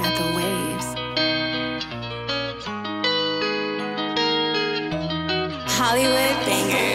at the waves. Hollywood bangers.